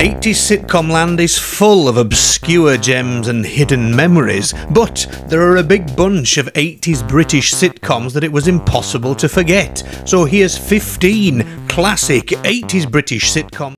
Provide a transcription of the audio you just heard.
80s sitcom land is full of obscure gems and hidden memories, but there are a big bunch of 80s British sitcoms that it was impossible to forget. So here's 15 classic 80s British sitcoms.